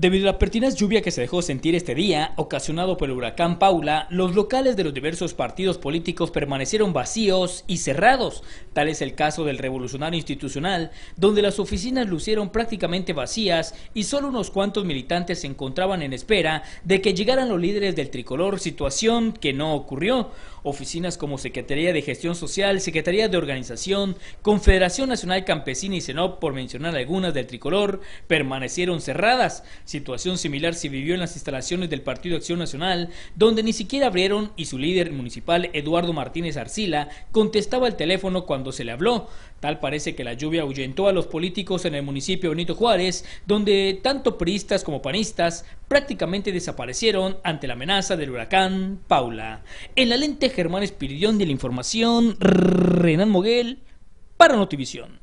Debido a la pertinaz lluvia que se dejó sentir este día, ocasionado por el huracán Paula, los locales de los diversos partidos políticos permanecieron vacíos y cerrados. Tal es el caso del Revolucionario Institucional, donde las oficinas lucieron prácticamente vacías y solo unos cuantos militantes se encontraban en espera de que llegaran los líderes del tricolor, situación que no ocurrió. Oficinas como Secretaría de Gestión Social, Secretaría de Organización, Confederación Nacional Campesina y Senop, por mencionar algunas del tricolor, permanecieron cerradas. Situación similar se vivió en las instalaciones del Partido Acción Nacional, donde ni siquiera abrieron y su líder municipal, Eduardo Martínez Arcila, contestaba el teléfono cuando se le habló. Tal parece que la lluvia ahuyentó a los políticos en el municipio de Benito Juárez, donde tanto priistas como panistas prácticamente desaparecieron ante la amenaza del huracán Paula. En la lente Germán Espiridión de la información, Renan Moguel, para Notivisión.